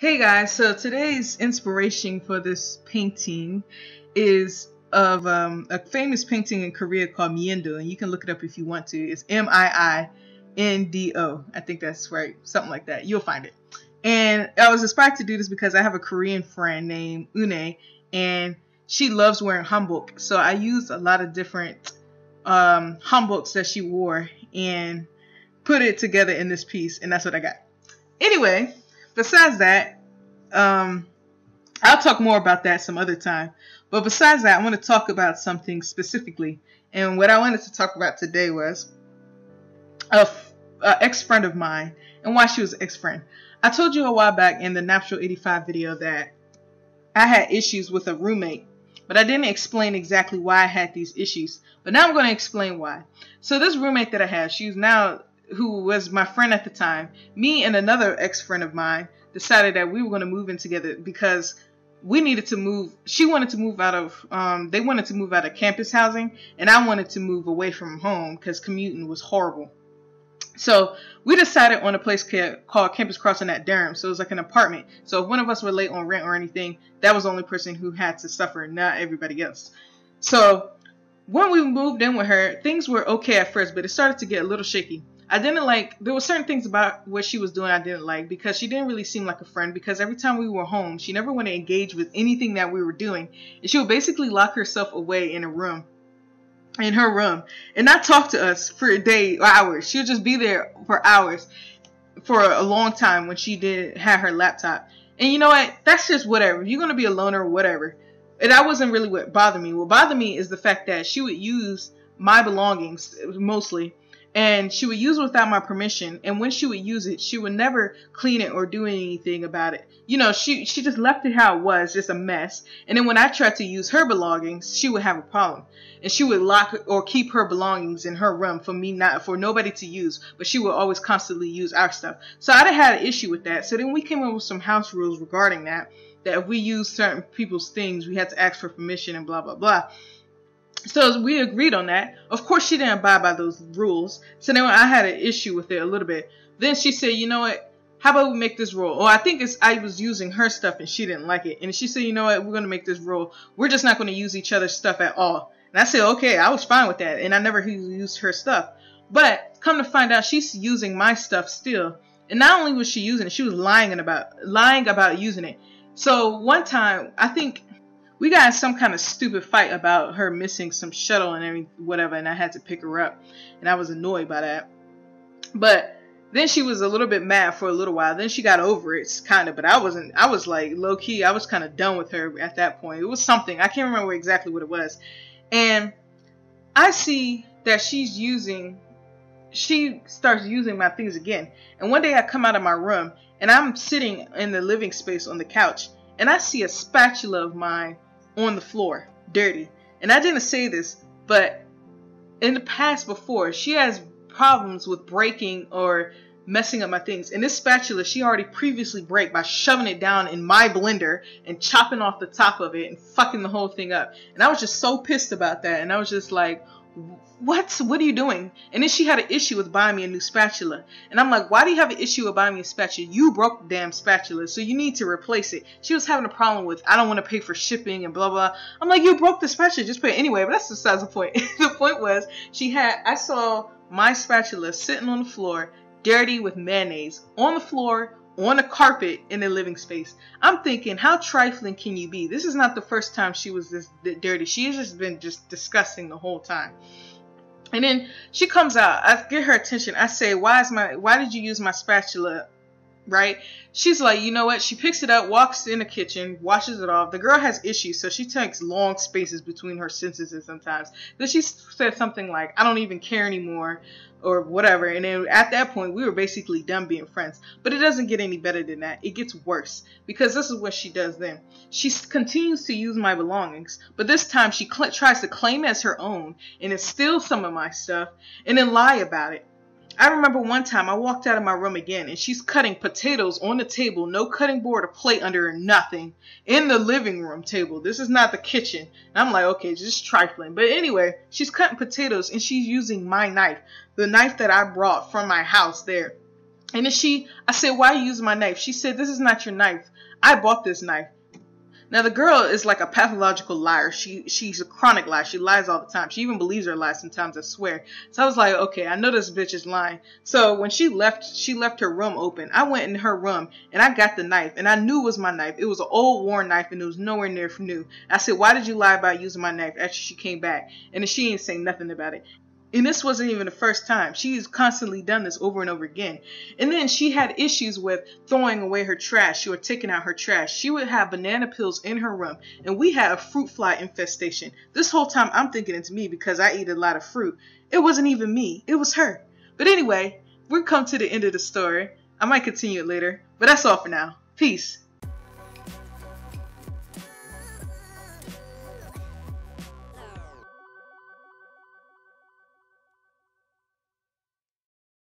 Hey guys, so today's inspiration for this painting is of um, a famous painting in Korea called Miindo, and you can look it up if you want to. It's M I I N D O. I think that's right, something like that. You'll find it. And I was inspired to do this because I have a Korean friend named Eunae, and she loves wearing hanbok. So I used a lot of different um, hanboks that she wore and put it together in this piece, and that's what I got. Anyway, besides that, um, I'll talk more about that some other time. But besides that, I want to talk about something specifically. And what I wanted to talk about today was a, a ex friend of mine and why she was an ex friend. I told you a while back in the Natural 85 video that I had issues with a roommate, but I didn't explain exactly why I had these issues. But now I'm going to explain why. So this roommate that I have, she's now who was my friend at the time, me and another ex friend of mine decided that we were going to move in together because we needed to move. She wanted to move out of, um, they wanted to move out of campus housing, and I wanted to move away from home because commuting was horrible. So we decided on a place called Campus Crossing at Durham. So it was like an apartment. So if one of us were late on rent or anything, that was the only person who had to suffer, not everybody else. So when we moved in with her, things were okay at first, but it started to get a little shaky. I didn't like there were certain things about what she was doing I didn't like because she didn't really seem like a friend because every time we were home she never wanted to engage with anything that we were doing. And she would basically lock herself away in a room in her room and not talk to us for a day or hours. She would just be there for hours for a long time when she did have her laptop. And you know what? That's just whatever. You're gonna be a loner or whatever and that wasn't really what bothered me. What bothered me is the fact that she would use my belongings mostly and she would use it without my permission. And when she would use it she would never clean it or do anything about it. You know she she just left it how it was just a mess. And then when i tried to use her belongings she would have a problem. And she would lock or keep her belongings in her room for me not for nobody to use. But she would always constantly use our stuff. So i'd have had an issue with that. So then we came up with some house rules regarding that that if we use certain people's things we had to ask for permission and blah blah blah so we agreed on that. Of course, she didn't abide by those rules. So then I had an issue with it a little bit. Then she said, you know what? How about we make this rule? Or I think it's I was using her stuff and she didn't like it. And she said, you know what? We're going to make this rule. We're just not going to use each other's stuff at all. And I said, okay, I was fine with that. And I never used her stuff. But come to find out, she's using my stuff still. And not only was she using it, she was lying about lying about using it. So one time, I think we got some kind of stupid fight about her missing some shuttle and every whatever, and I had to pick her up, and I was annoyed by that. But then she was a little bit mad for a little while. Then she got over it, kind of. But I wasn't. I was like low key. I was kind of done with her at that point. It was something I can't remember exactly what it was, and I see that she's using. She starts using my things again. And one day I come out of my room and I'm sitting in the living space on the couch and I see a spatula of mine on the floor, dirty. And I didn't say this, but in the past before, she has problems with breaking or messing up my things. And this spatula, she already previously break by shoving it down in my blender and chopping off the top of it and fucking the whole thing up. And I was just so pissed about that. And I was just like, what? What are you doing? And then she had an issue with buying me a new spatula. And I'm like, why do you have an issue with buying me a spatula? You broke the damn spatula, so you need to replace it. She was having a problem with, I don't want to pay for shipping and blah, blah. I'm like, you broke the spatula, just pay it anyway. But that's besides the point. the point was, she had, I saw my spatula sitting on the floor, dirty with mayonnaise, on the floor, on a carpet in the living space. I'm thinking, how trifling can you be? This is not the first time she was this dirty. She has just been just disgusting the whole time. And then she comes out. I get her attention. I say, "Why is my? Why did you use my spatula?" Right? She's like, you know what? She picks it up, walks in the kitchen, washes it off. The girl has issues, so she takes long spaces between her sentences sometimes. Then she said something like, "I don't even care anymore." or whatever. And then at that point, we were basically done being friends. But it doesn't get any better than that. It gets worse because this is what she does then. She continues to use my belongings, but this time she cl- tries to claim as her own and then steal some of my stuff and then lie about it. I remember one time I walked out of my room again and she's cutting potatoes on the table, no cutting board or plate under her, nothing, in the living room table. This is not the kitchen. And I'm like, okay, just trifling. But anyway, she's cutting potatoes and she's using my knife, the knife that I brought from my house there. And then she, I said, why are you using my knife? She said, this is not your knife. I bought this knife. Now the girl is like a pathological liar. She she's a chronic liar. She lies all the time. She even believes her lies sometimes. I swear. So I was like, okay, I know this bitch is lying. So when she left, she left her room open. I went in her room and I got the knife and I knew it was my knife. It was an old worn knife and it was nowhere near new. I said, why did you lie about using my knife after she came back? And she ain't saying nothing about it. And this wasn't even the first time. She's constantly done this over and over again. And then she had issues with throwing away her trash or taking out her trash. She would have banana peels in her room, and we had a fruit fly infestation. This whole time I'm thinking it's me because I eat a lot of fruit. It wasn't even me, it was her. But anyway, we've come to the end of the story. I might continue it later, but that's all for now. Peace.